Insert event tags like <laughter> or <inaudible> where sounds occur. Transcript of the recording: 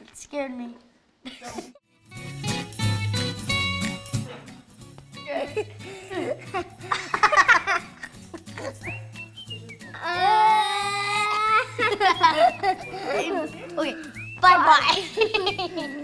It scared me. <laughs> okay, bye bye. <laughs>